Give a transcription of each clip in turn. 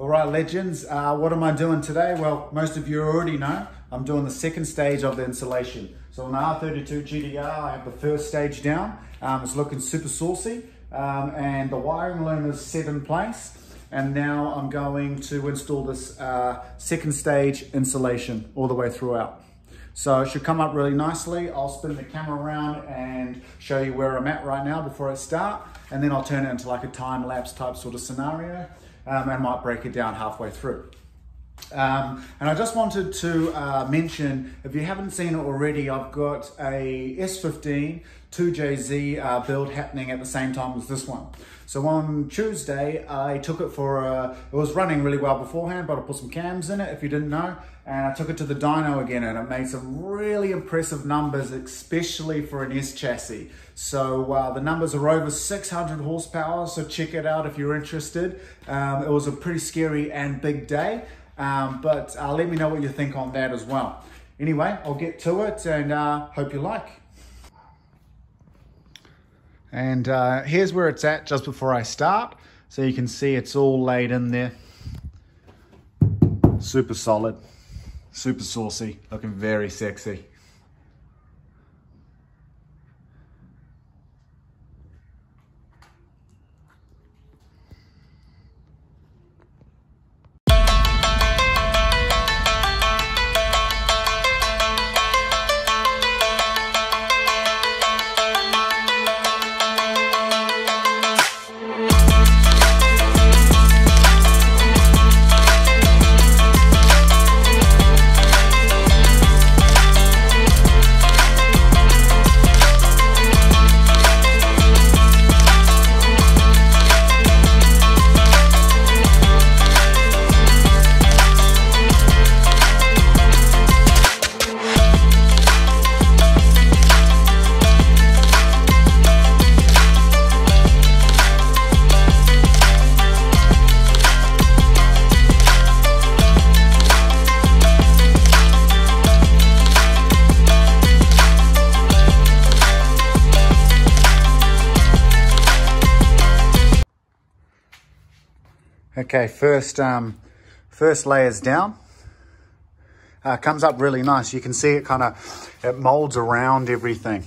All right, legends, uh, what am I doing today? Well, most of you already know, I'm doing the second stage of the insulation. So on the R32 GTR, I have the first stage down. Um, it's looking super saucy, um, and the wiring loom is set in place. And now I'm going to install this uh, second stage insulation all the way throughout. So it should come up really nicely. I'll spin the camera around and show you where I'm at right now before I start. And then I'll turn it into like a time lapse type sort of scenario um, and might break it down halfway through. Um, and I just wanted to uh, mention, if you haven't seen it already, I've got a S15 2JZ uh, build happening at the same time as this one. So on Tuesday, I took it for a, it was running really well beforehand, but I put some cams in it, if you didn't know, and I took it to the dyno again, and it made some really impressive numbers, especially for an S chassis. So uh, the numbers are over 600 horsepower, so check it out if you're interested. Um, it was a pretty scary and big day, um, but uh, let me know what you think on that as well. Anyway, I'll get to it and uh, hope you like. And uh, here's where it's at just before I start. So you can see it's all laid in there. Super solid, super saucy, looking very sexy. Okay, first, um, first layers down. Uh, comes up really nice. You can see it kind of, it molds around everything.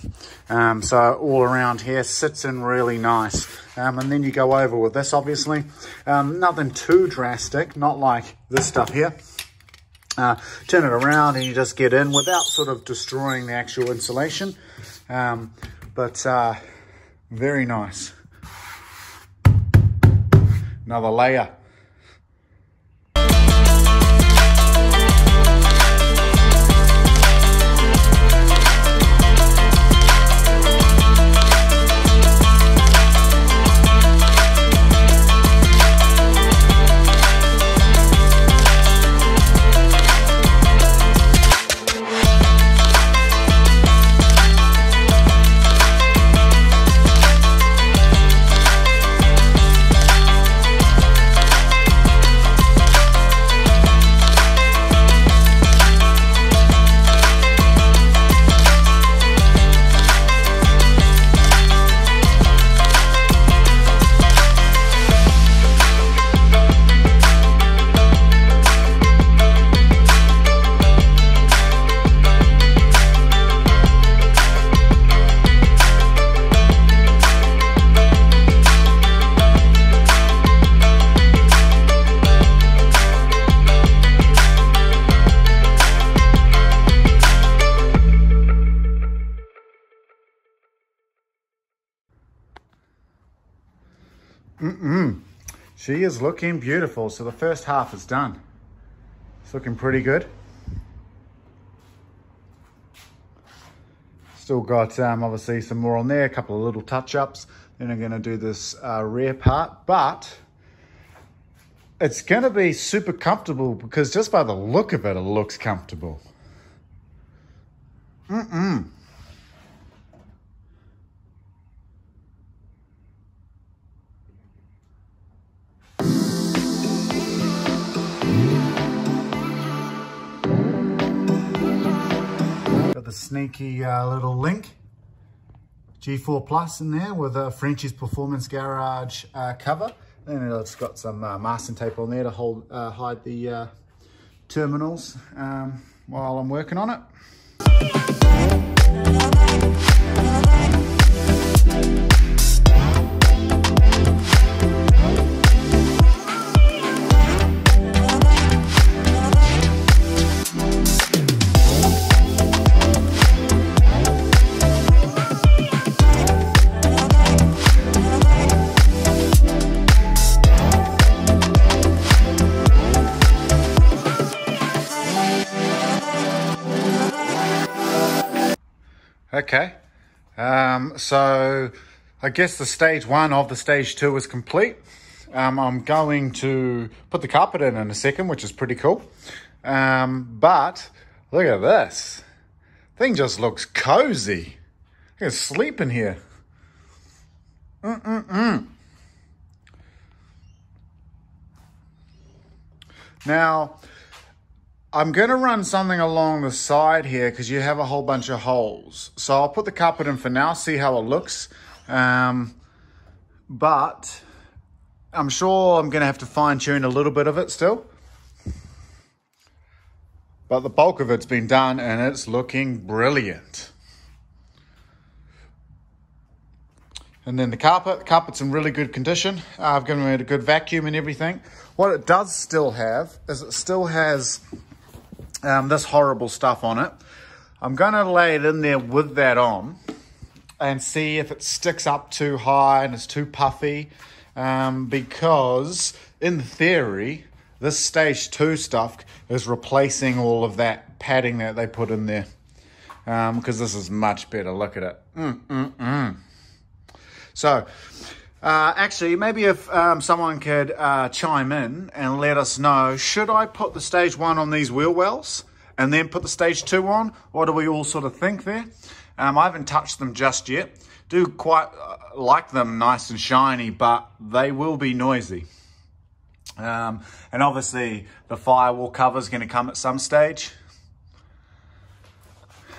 Um, so all around here sits in really nice. Um, and then you go over with this, obviously. Um, nothing too drastic, not like this stuff here. Uh, turn it around and you just get in without sort of destroying the actual insulation. Um, but uh, very nice. Another layer. Mm-mm. She is looking beautiful. So the first half is done. It's looking pretty good. Still got um, obviously some more on there, a couple of little touch-ups. Then I'm gonna do this uh, rear part, but it's gonna be super comfortable because just by the look of it, it looks comfortable. Mm-mm. Sneaky uh, little link. G4 Plus in there with a Frenchie's Performance Garage uh, cover. And it's got some uh, masking tape on there to hold uh, hide the uh, terminals um, while I'm working on it. Okay, um, so I guess the stage one of the stage two is complete. Um, I'm going to put the carpet in in a second, which is pretty cool. Um, but look at this. Thing just looks cozy. I can sleep in here. Mm-mm-mm. Now, I'm going to run something along the side here because you have a whole bunch of holes. So I'll put the carpet in for now, see how it looks. Um, but I'm sure I'm going to have to fine tune a little bit of it still. But the bulk of it's been done and it's looking brilliant. And then the carpet, the carpet's in really good condition. I've given it a good vacuum and everything. What it does still have is it still has um, this horrible stuff on it. I'm going to lay it in there with that on and see if it sticks up too high and it's too puffy um, because in theory this stage two stuff is replacing all of that padding that they put in there because um, this is much better look at it mm, mm, mm. so uh, actually, maybe if um, someone could uh, chime in and let us know, should I put the stage one on these wheel wells and then put the stage two on? What do we all sort of think there? Um, I haven't touched them just yet. Do quite uh, like them nice and shiny, but they will be noisy. Um, and obviously the firewall cover is going to come at some stage.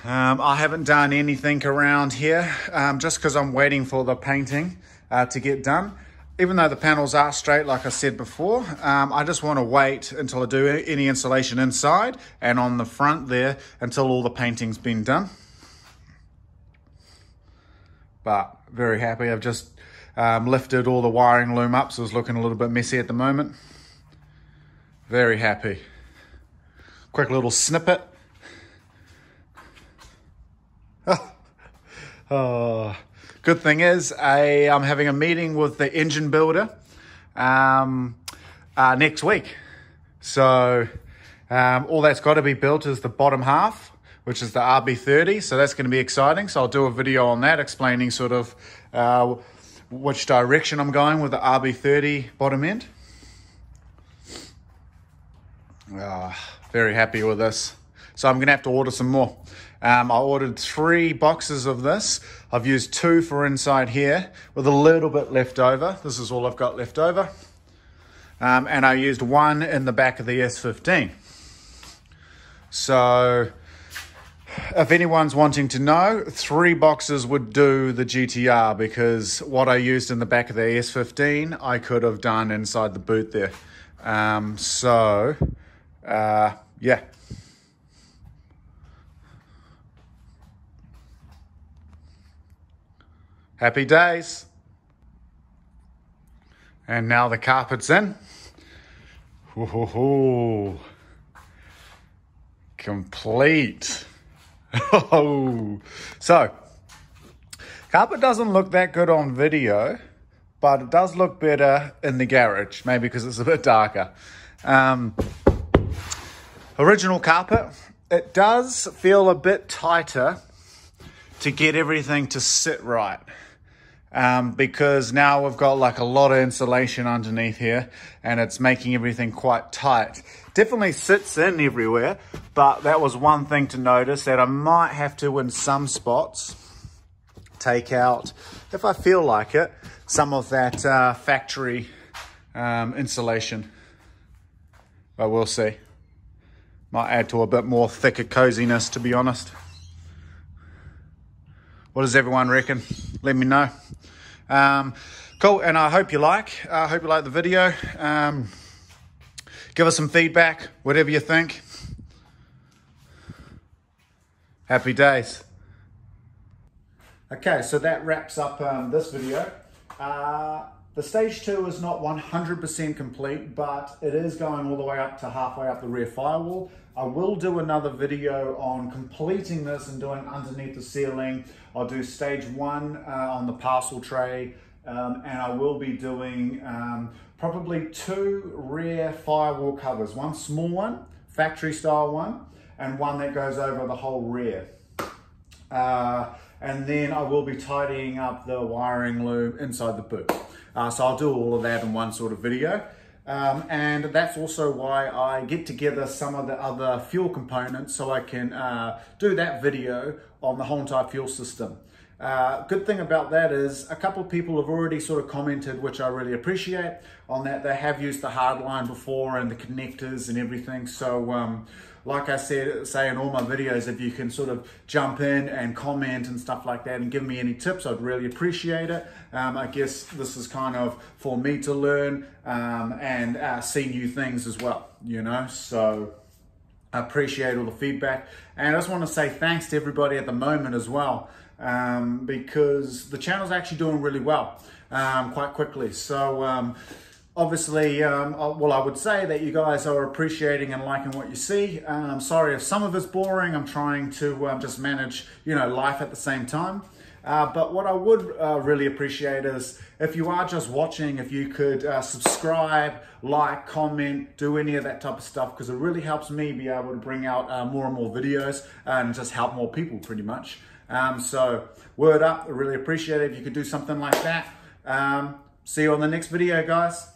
Um, I haven't done anything around here um, just because I'm waiting for the painting uh, to get done. Even though the panels are straight, like I said before, um, I just want to wait until I do any insulation inside and on the front there until all the painting's been done. But very happy. I've just um, lifted all the wiring loom up, so it's looking a little bit messy at the moment. Very happy. Quick little snippet. oh. Good thing is, I, I'm having a meeting with the engine builder um, uh, next week. So um, all that's got to be built is the bottom half, which is the RB30. So that's going to be exciting. So I'll do a video on that explaining sort of uh, which direction I'm going with the RB30 bottom end. Oh, very happy with this. So I'm going to have to order some more. Um, I ordered three boxes of this. I've used two for inside here with a little bit left over. This is all I've got left over. Um, and I used one in the back of the S15. So if anyone's wanting to know, three boxes would do the GTR because what I used in the back of the S15, I could have done inside the boot there. Um, so, uh, yeah. Happy days. And now the carpet's in. Ooh, complete. Oh, so carpet doesn't look that good on video, but it does look better in the garage, maybe because it's a bit darker. Um, original carpet, it does feel a bit tighter to get everything to sit right um, because now we've got like a lot of insulation underneath here and it's making everything quite tight. Definitely sits in everywhere, but that was one thing to notice that I might have to in some spots take out, if I feel like it, some of that uh, factory um, insulation. But we'll see. Might add to a bit more thicker coziness, to be honest. What does everyone reckon? Let me know. Um, cool, and I hope you like. I hope you like the video. Um, give us some feedback, whatever you think. Happy days. Okay, so that wraps up um, this video. Uh, the stage two is not 100% complete, but it is going all the way up to halfway up the rear firewall. I will do another video on completing this and doing underneath the ceiling. I'll do stage one uh, on the parcel tray, um, and I will be doing um, probably two rear firewall covers. One small one, factory style one, and one that goes over the whole rear. Uh, and then I will be tidying up the wiring loom inside the boot. Uh, so I'll do all of that in one sort of video. Um, and that's also why I get together some of the other fuel components so I can uh, do that video on the whole entire fuel system. Uh, good thing about that is a couple of people have already sort of commented, which I really appreciate, on that they have used the hardline before and the connectors and everything. So um, like I said, say in all my videos, if you can sort of jump in and comment and stuff like that and give me any tips, I'd really appreciate it. Um, I guess this is kind of for me to learn um, and uh, see new things as well, you know, so I appreciate all the feedback. And I just want to say thanks to everybody at the moment as well, um, because the channel's actually doing really well um, quite quickly. So um, Obviously, um, uh, well, I would say that you guys are appreciating and liking what you see. Um, sorry if some of it's boring. I'm trying to um, just manage, you know, life at the same time. Uh, but what I would uh, really appreciate is if you are just watching, if you could uh, subscribe, like, comment, do any of that type of stuff, because it really helps me be able to bring out uh, more and more videos and just help more people pretty much. Um, so word up, I really appreciate it if you could do something like that. Um, see you on the next video, guys.